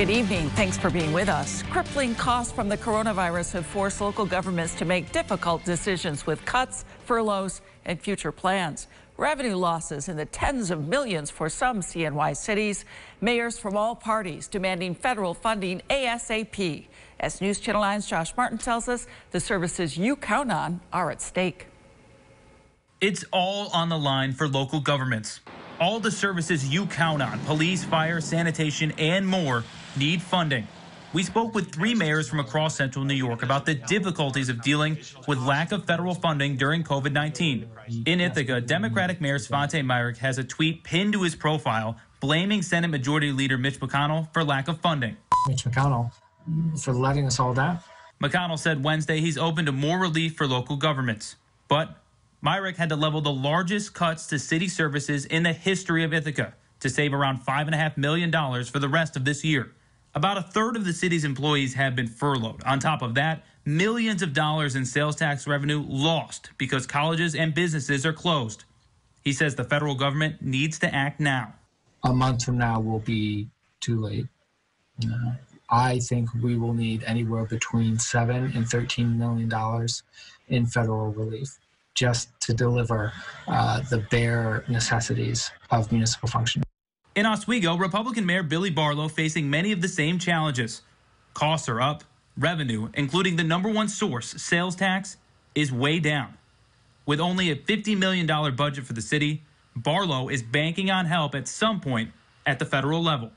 Good evening. Thanks for being with us. Crippling costs from the coronavirus have forced local governments to make difficult decisions with cuts, furloughs, and future plans. Revenue losses in the tens of millions for some CNY cities. Mayors from all parties demanding federal funding ASAP. As News Channel 9's Josh Martin tells us, the services you count on are at stake. It's all on the line for local governments. All the services you count on, police, fire, sanitation, and more, need funding. We spoke with three mayors from across central New York about the difficulties of dealing with lack of federal funding during COVID 19. In Ithaca, Democratic Mayor Svante Myrick has a tweet pinned to his profile blaming Senate Majority Leader Mitch McConnell for lack of funding. Mitch McConnell for letting us all down. McConnell said Wednesday he's open to more relief for local governments. But Myrick had to level the largest cuts to city services in the history of Ithaca to save around $5.5 million for the rest of this year. About a third of the city's employees have been furloughed. On top of that, millions of dollars in sales tax revenue lost because colleges and businesses are closed. He says the federal government needs to act now. A month from now will be too late. Uh, I think we will need anywhere between seven and thirteen million dollars in federal relief just to deliver uh, the bare necessities of municipal function. In Oswego, Republican Mayor Billy Barlow facing many of the same challenges. Costs are up, revenue, including the number one source, sales tax, is way down. With only a $50 million budget for the city, Barlow is banking on help at some point at the federal level.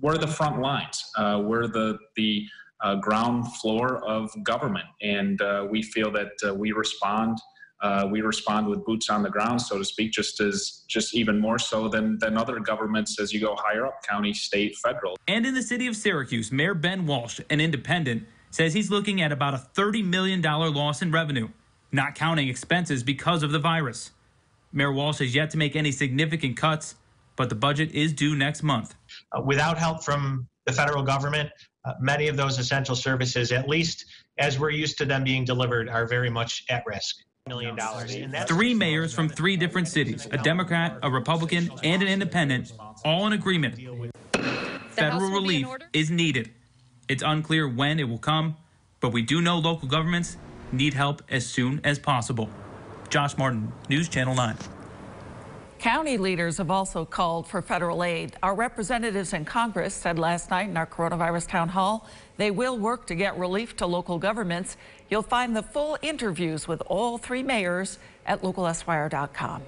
We're the front lines. Uh, we're the the uh, ground floor of government, and uh, we feel that uh, we respond uh, we respond with boots on the ground, so to speak, just as just even more so than than other governments as you go higher up, county, state, federal. And in the city of Syracuse, Mayor Ben Walsh, an independent, says he's looking at about a $30 million loss in revenue, not counting expenses because of the virus. Mayor Walsh has yet to make any significant cuts, but the budget is due next month. Uh, without help from the federal government, uh, many of those essential services, at least as we're used to them being delivered, are very much at risk million dollars. Three mayors from three different cities, a Democrat, a Republican, and an independent, all in agreement. Federal relief is needed. It's unclear when it will come, but we do know local governments need help as soon as possible. Josh Martin, News Channel 9. County leaders have also called for federal aid. Our representatives in Congress said last night in our coronavirus town hall they will work to get relief to local governments. You'll find the full interviews with all three mayors at localsyr.com.